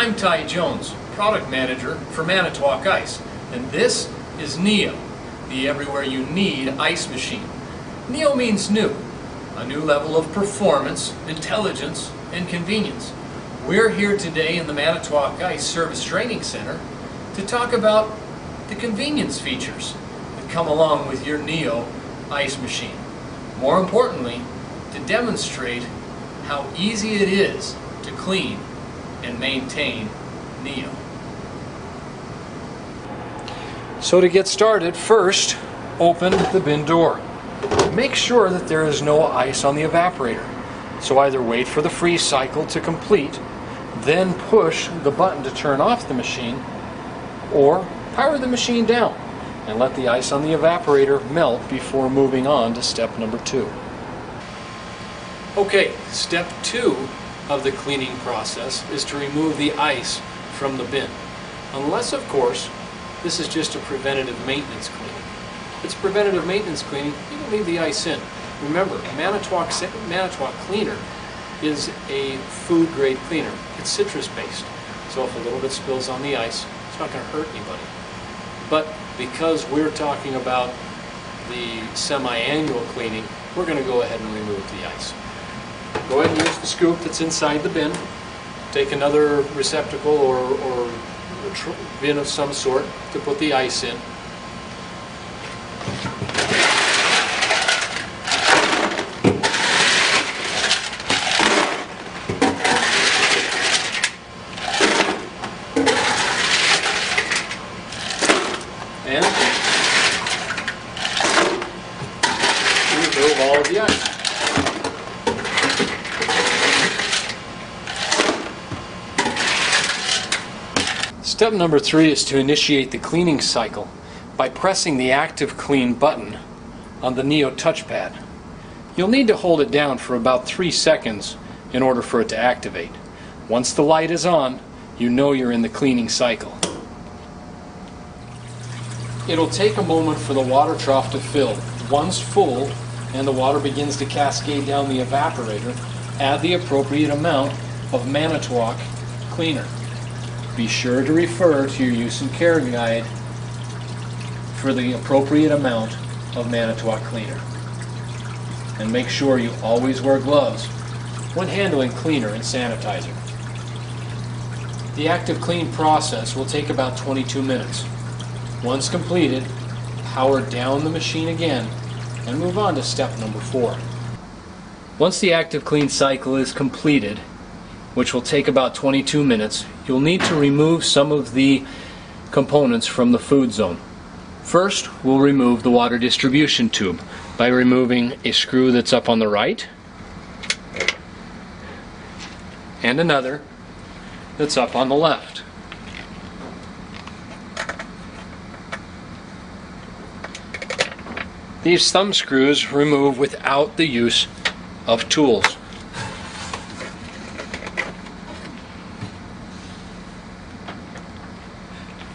Ty Jones, Product Manager for Manitowoc Ice, and this is Neo, the everywhere you need ice machine. Neo means new, a new level of performance, intelligence, and convenience. We're here today in the Manitowoc Ice Service Training Center to talk about the convenience features that come along with your Neo ice machine. More importantly, to demonstrate how easy it is to clean and maintain Neo. So to get started, first open the bin door. Make sure that there is no ice on the evaporator. So either wait for the freeze cycle to complete, then push the button to turn off the machine, or power the machine down and let the ice on the evaporator melt before moving on to step number two. Okay, step two of the cleaning process is to remove the ice from the bin. Unless, of course, this is just a preventative maintenance cleaning. If it's preventative maintenance cleaning, you can leave the ice in. Remember, Manitowoc, Manitowoc Cleaner is a food grade cleaner. It's citrus based. So if a little bit spills on the ice, it's not going to hurt anybody. But because we're talking about the semi-annual cleaning, we're going to go ahead and remove the ice. Go ahead and use the scoop that's inside the bin. Take another receptacle or, or bin of some sort to put the ice in. And remove all of the ice. Step number three is to initiate the cleaning cycle by pressing the Active Clean button on the Neo touchpad. You'll need to hold it down for about three seconds in order for it to activate. Once the light is on, you know you're in the cleaning cycle. It'll take a moment for the water trough to fill. Once full and the water begins to cascade down the evaporator, add the appropriate amount of Manitowoc cleaner. Be sure to refer to your use and care guide for the appropriate amount of Manitowoc cleaner. And make sure you always wear gloves when handling cleaner and sanitizer. The active clean process will take about 22 minutes. Once completed, power down the machine again and move on to step number four. Once the active clean cycle is completed, which will take about 22 minutes, you'll need to remove some of the components from the food zone. First, we'll remove the water distribution tube by removing a screw that's up on the right and another that's up on the left. These thumb screws remove without the use of tools.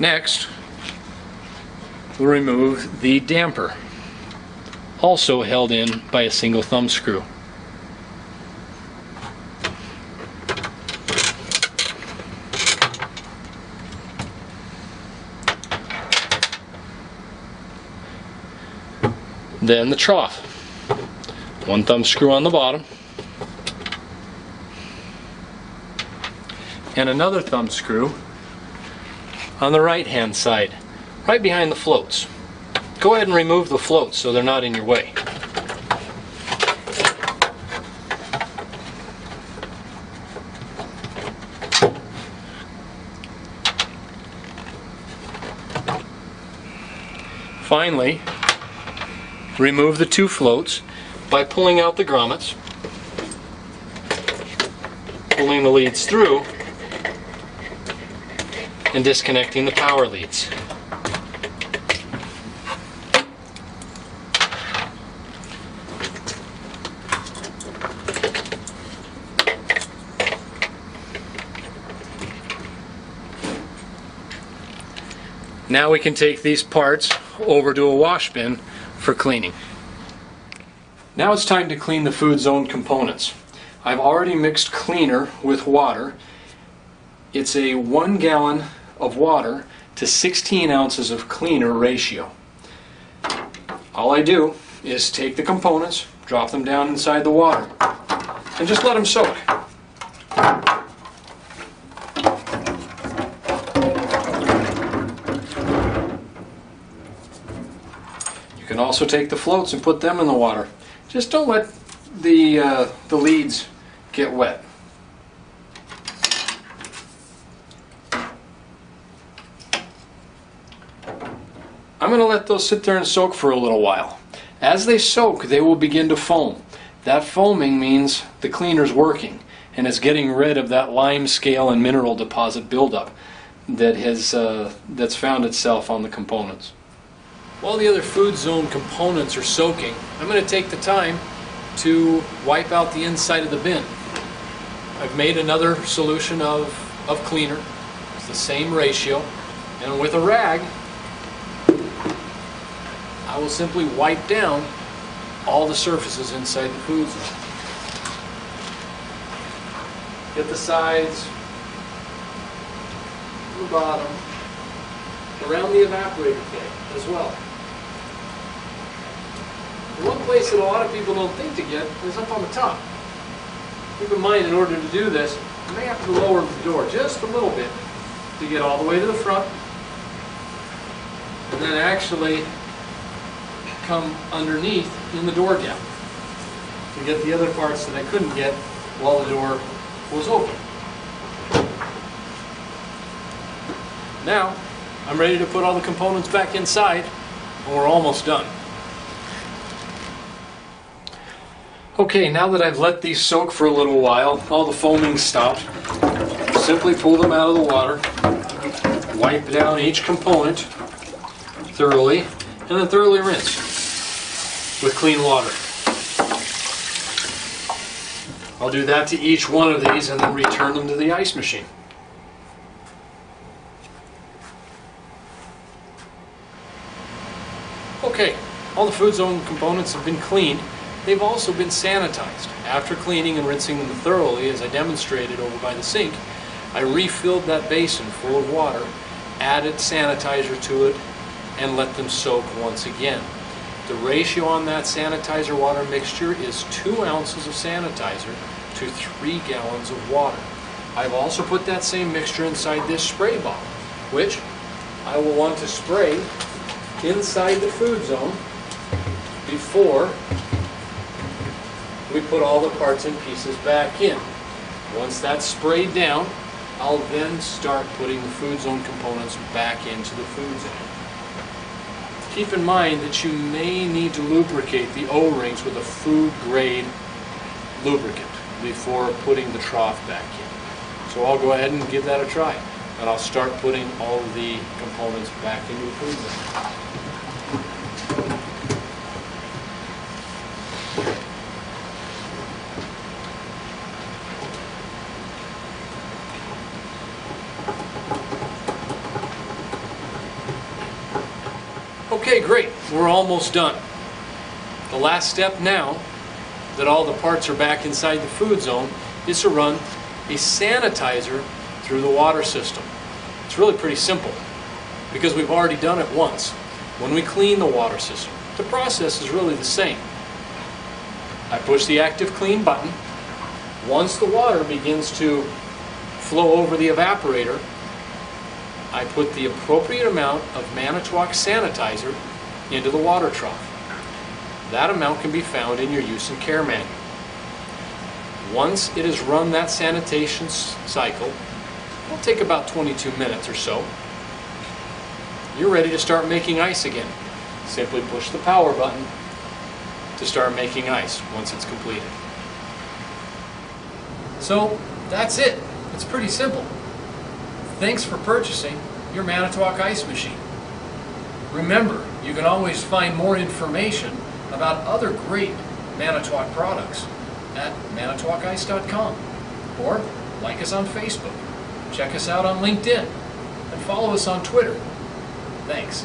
Next, we'll remove the damper, also held in by a single thumb screw. Then the trough. One thumb screw on the bottom. And another thumb screw on the right hand side, right behind the floats. Go ahead and remove the floats so they're not in your way. Finally, remove the two floats by pulling out the grommets, pulling the leads through, and disconnecting the power leads. Now we can take these parts over to a wash bin for cleaning. Now it's time to clean the food zone components. I've already mixed cleaner with water It's a one gallon of water to 16 ounces of cleaner ratio. All I do is take the components, drop them down inside the water, and just let them soak. You can also take the floats and put them in the water. Just don't let the, uh, the leads get wet. I'm going to let those sit there and soak for a little while. As they soak, they will begin to foam. That foaming means the cleaner's working and is getting rid of that lime scale and mineral deposit buildup that has uh, that's found itself on the components. While the other food zone components are soaking, I'm going to take the time to wipe out the inside of the bin. I've made another solution of, of cleaner. It's the same ratio. And with a rag, I will simply wipe down all the surfaces inside the food zone. Get the sides, the bottom, around the evaporator tank as well. The one place that a lot of people don't think to get is up on the top. Keep in mind, in order to do this, you may have to lower the door just a little bit to get all the way to the front, and then actually come underneath in the door gap to get the other parts that I couldn't get while the door was open. Now, I'm ready to put all the components back inside, and we're almost done. Okay, now that I've let these soak for a little while, all the foaming stopped, simply pull them out of the water, wipe down each component thoroughly, and then thoroughly rinse with clean water. I'll do that to each one of these and then return them to the ice machine. Okay, all the food zone components have been cleaned. They've also been sanitized. After cleaning and rinsing them thoroughly, as I demonstrated over by the sink, I refilled that basin full of water, added sanitizer to it, and let them soak once again. The ratio on that sanitizer water mixture is two ounces of sanitizer to three gallons of water. I've also put that same mixture inside this spray bottle, which I will want to spray inside the food zone before we put all the parts and pieces back in. Once that's sprayed down, I'll then start putting the food zone components back into the food zone. Keep in mind that you may need to lubricate the O-rings with a food grade lubricant before putting the trough back in. So I'll go ahead and give that a try. And I'll start putting all the components back into the food Okay, great. We're almost done. The last step now that all the parts are back inside the food zone is to run a sanitizer through the water system. It's really pretty simple because we've already done it once when we clean the water system. The process is really the same. I push the active clean button. Once the water begins to flow over the evaporator, I put the appropriate amount of Manitowoc sanitizer into the water trough. That amount can be found in your use and care manual. Once it has run that sanitation cycle, it'll take about 22 minutes or so. You're ready to start making ice again. Simply push the power button to start making ice once it's completed. So that's it. It's pretty simple. Thanks for purchasing your Manitowoc Ice Machine. Remember, you can always find more information about other great Manitowoc products at manitowocice.com or like us on Facebook, check us out on LinkedIn, and follow us on Twitter. Thanks.